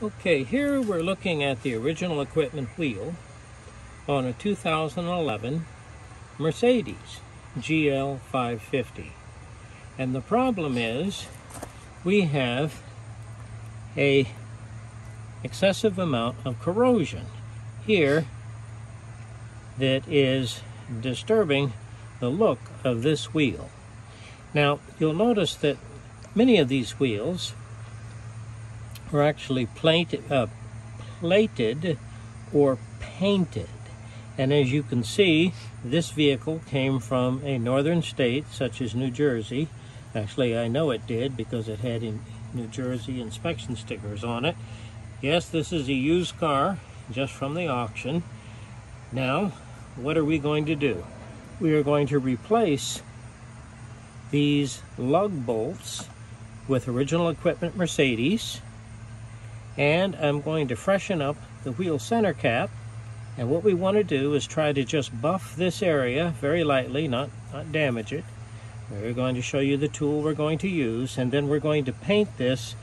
Okay, here we're looking at the original equipment wheel on a 2011 Mercedes GL 550. And the problem is we have a excessive amount of corrosion here that is disturbing the look of this wheel. Now, you'll notice that many of these wheels are actually plated, uh, plated or painted. And as you can see, this vehicle came from a northern state such as New Jersey. Actually, I know it did because it had in New Jersey inspection stickers on it. Yes, this is a used car just from the auction. Now, what are we going to do? We are going to replace these lug bolts with original equipment Mercedes and I'm going to freshen up the wheel center cap and what we want to do is try to just buff this area very lightly, not, not damage it. We're going to show you the tool we're going to use and then we're going to paint this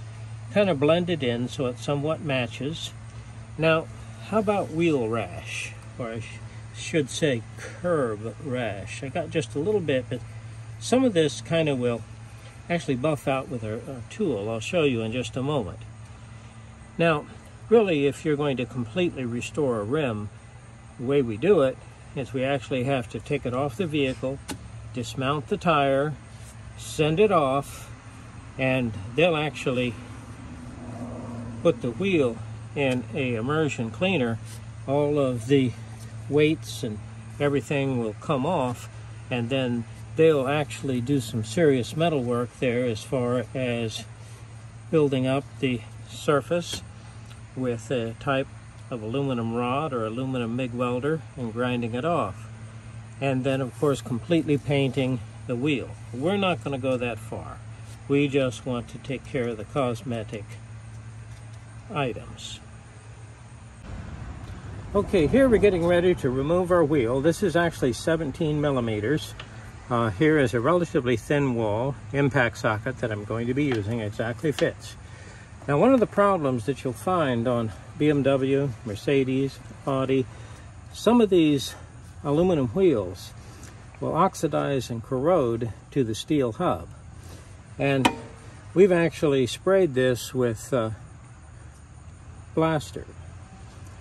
kind of blend it in so it somewhat matches. Now, how about wheel rash? Or I sh should say curb rash. I got just a little bit, but some of this kind of will actually buff out with our tool. I'll show you in just a moment. Now, really, if you're going to completely restore a rim, the way we do it is we actually have to take it off the vehicle, dismount the tire, send it off, and they'll actually put the wheel in a immersion cleaner. All of the weights and everything will come off, and then they'll actually do some serious metal work there as far as building up the surface with a type of aluminum rod or aluminum MIG welder and grinding it off. And then of course completely painting the wheel. We're not going to go that far. We just want to take care of the cosmetic items. Okay, here we're getting ready to remove our wheel. This is actually 17 millimeters. Uh, here is a relatively thin wall impact socket that I'm going to be using. It exactly fits. Now one of the problems that you'll find on BMW, Mercedes, Audi, some of these aluminum wheels will oxidize and corrode to the steel hub. And we've actually sprayed this with uh, Blaster,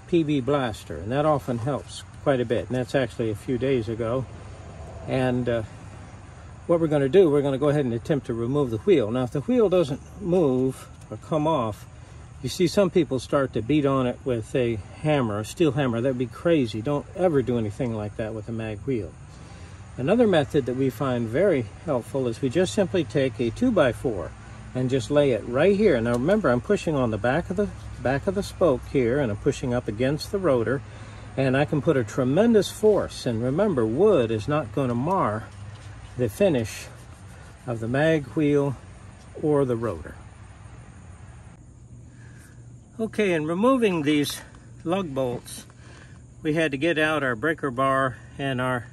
PB Blaster, and that often helps quite a bit. And that's actually a few days ago. And uh, what we're going to do, we're going to go ahead and attempt to remove the wheel. Now, if the wheel doesn't move or come off, you see some people start to beat on it with a hammer, a steel hammer. That'd be crazy. Don't ever do anything like that with a mag wheel. Another method that we find very helpful is we just simply take a 2x4 and just lay it right here. Now remember, I'm pushing on the back of the back of the spoke here and I'm pushing up against the rotor and I can put a tremendous force. And remember, wood is not going to mar the finish of the mag wheel or the rotor. Okay, in removing these lug bolts, we had to get out our breaker bar and our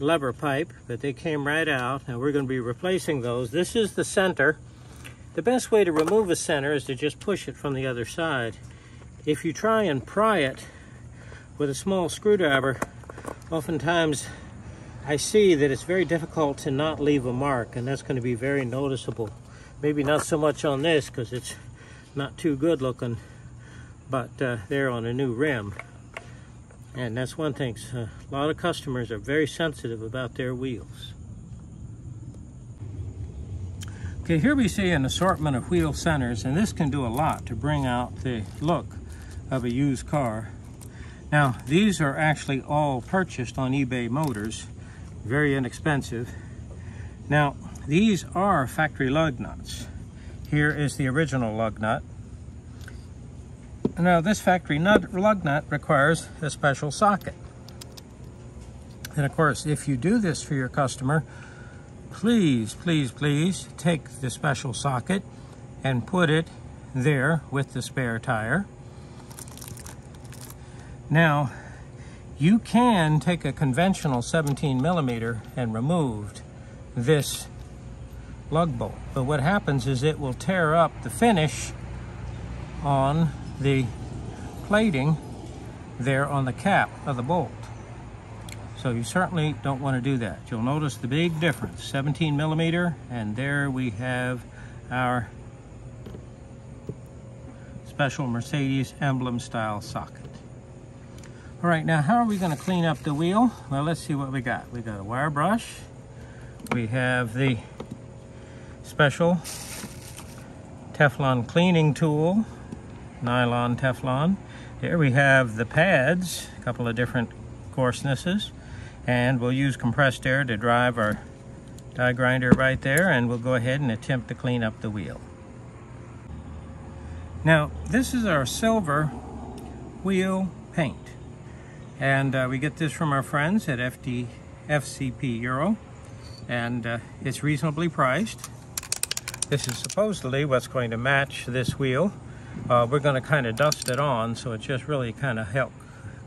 lever pipe, but they came right out. Now we're going to be replacing those. This is the center. The best way to remove a center is to just push it from the other side. If you try and pry it with a small screwdriver, oftentimes I see that it's very difficult to not leave a mark, and that's going to be very noticeable. Maybe not so much on this because it's not too good looking, but uh, they're on a new rim. And that's one thing, uh, a lot of customers are very sensitive about their wheels. Okay, here we see an assortment of wheel centers, and this can do a lot to bring out the look of a used car. Now, these are actually all purchased on eBay Motors, very inexpensive. Now, these are factory lug nuts. Here is the original lug nut. Now this factory nut, lug nut requires a special socket. And of course, if you do this for your customer, please, please, please take the special socket and put it there with the spare tire. Now, you can take a conventional 17 millimeter and remove this lug bolt. But what happens is it will tear up the finish on the plating there on the cap of the bolt. So you certainly don't want to do that. You'll notice the big difference, 17 millimeter, and there we have our special Mercedes emblem style socket. All right, now how are we gonna clean up the wheel? Well, let's see what we got. We got a wire brush. We have the special Teflon cleaning tool, nylon Teflon. Here we have the pads, a couple of different coarsenesses, and we'll use compressed air to drive our die grinder right there, and we'll go ahead and attempt to clean up the wheel. Now, this is our silver wheel paint. And uh, we get this from our friends at FD, FCP Euro. And uh, it's reasonably priced. This is supposedly what's going to match this wheel. Uh, we're going to kind of dust it on so it just really kind of help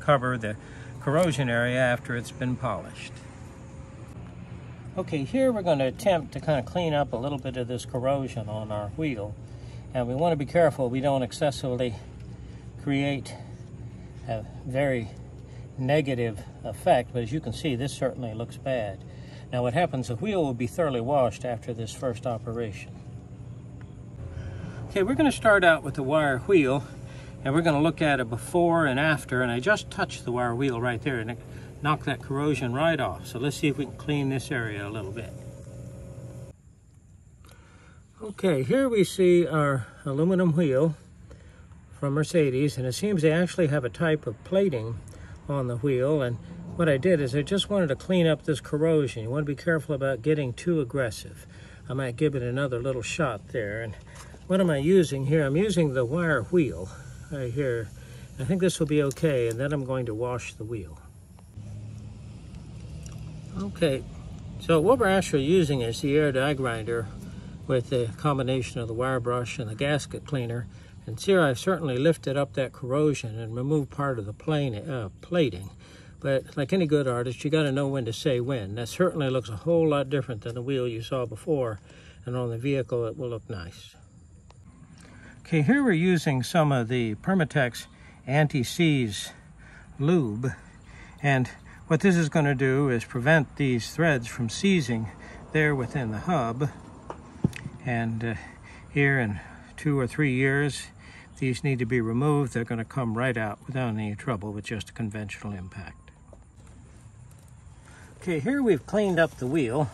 cover the corrosion area after it's been polished. Okay, here we're going to attempt to kind of clean up a little bit of this corrosion on our wheel. And we want to be careful we don't excessively create a very negative effect, but as you can see, this certainly looks bad. Now what happens, the wheel will be thoroughly washed after this first operation. Okay, we're going to start out with the wire wheel, and we're going to look at it before and after, and I just touched the wire wheel right there, and it knocked that corrosion right off. So let's see if we can clean this area a little bit. Okay, here we see our aluminum wheel from Mercedes, and it seems they actually have a type of plating on the wheel. And what I did is I just wanted to clean up this corrosion. You want to be careful about getting too aggressive. I might give it another little shot there. And what am I using here? I'm using the wire wheel right here. I think this will be okay, and then I'm going to wash the wheel. Okay, so what we're actually using is the air die grinder with the combination of the wire brush and the gasket cleaner. And here I've certainly lifted up that corrosion and removed part of the plane, uh, plating. But like any good artist, you got to know when to say when. That certainly looks a whole lot different than the wheel you saw before. And on the vehicle, it will look nice. Okay, here we're using some of the Permatex Anti-Seize lube. And what this is going to do is prevent these threads from seizing there within the hub. And uh, here in two or three years these need to be removed. They're going to come right out without any trouble with just a conventional impact. Okay here we've cleaned up the wheel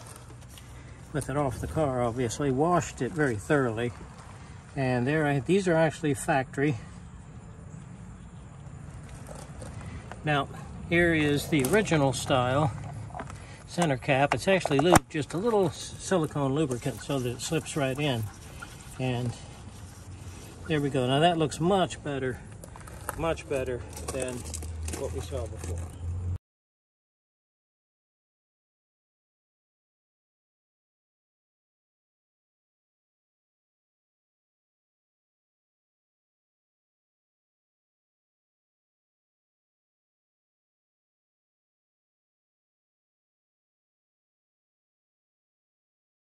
with it off the car obviously. Washed it very thoroughly and there these are actually factory now here is the original style center cap. It's actually lubed just a little silicone lubricant so that it slips right in. And there we go. Now that looks much better, much better than what we saw before.